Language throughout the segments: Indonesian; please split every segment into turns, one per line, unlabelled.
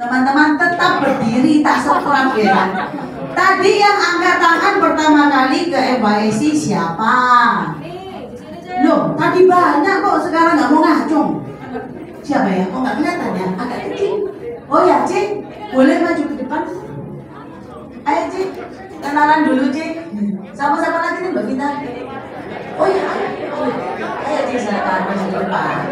Teman-teman tetap berdiri tak setrap ya? Tadi yang angkat tangan pertama kali ke FYC siapa? Loh, tadi banyak kok sekarang nggak mau ngacung. Siapa ya? Kok nggak kelihatan ya? Agak kecil. Oh ya, Cik. Boleh maju ke depan? Ayo, Cik. Kenalan dulu, Cik. Sama siapa lagi nih, Mbak Vita? Oh iya, ayo. Ayo, Cik, silakan maju ke depan.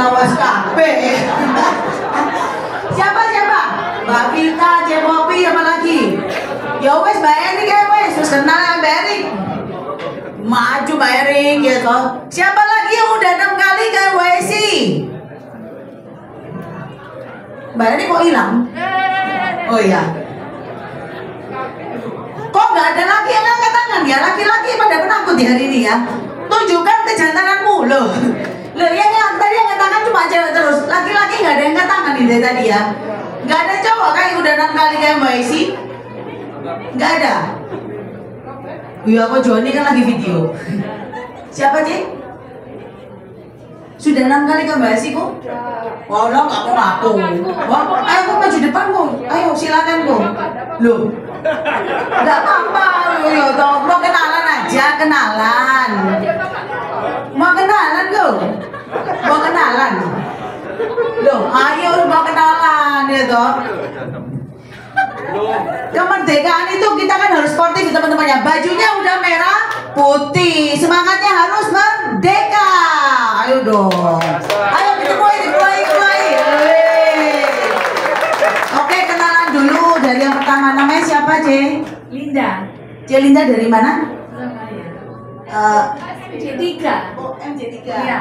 Wong lawas kabeh. siapa siapa? Mbak Vita, Cik Popi, apa lagi? Ya wes Mbak Erik ya wes, terus kenal ya Mbak Erik. Maju Mbak Erik ya toh. Siapa lagi yang udah enam kali ke WC? Mbak Erik kok hilang? Oh iya. Kok nggak ada lagi yang angkat tangan ya? Laki-laki pada penakut di hari ini ya. Tunjukkan kejantananmu. Loh yang yang tadi yang angkat tangan cuma cewek terus. Laki-laki nggak ada yang angkat tangan di dari tadi ya. Nggak ada cowok kayak udah enam kali kayak Mbak Esi. Nggak ada. Iya kok Joni kan lagi video. Siapa Cik? Sudah enam kali ke Mbak Esi kok? Wah lo nggak mau ngaku. Wah, ayo kok maju depan kok. Ayo silakan kok. Loh, nggak apa-apa. Yo toh mau kenalan aja kenalan. Mau kenalan kok? Mau kenalan? Loh, ayo mau toh. Kemerdekaan itu kita kan harus sportif teman-temannya. Bajunya udah merah, putih. Semangatnya harus merdeka. Ayo dong. Ayo kita mulai, mulai, mulai. Oke, kenalan dulu dari yang pertama. Namanya siapa, C?
Linda.
C Linda dari mana?
Surabaya.
Uh,
MC3.
oh, MJ3.
Iya.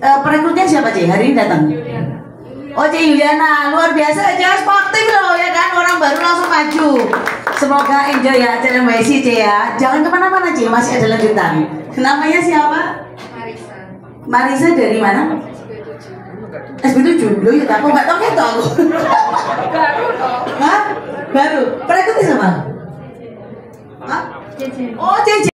Uh, perekrutnya siapa, C? Hari ini datang.
Juliana.
Oh, Oce Yuliana, luar biasa aja, sportif loh ya kan Orang baru langsung maju Semoga enjoy ya acara Mbak Isi ya Jangan ke mana-mana Cik, masih ada lanjutan Namanya siapa?
Marisa
Marisa dari mana?
SB7
dulu ya, aku nggak tahu ya, itu aku. Baru dong. Hah? Baru. Pernah ikut sama? Hah? Oh, JJ.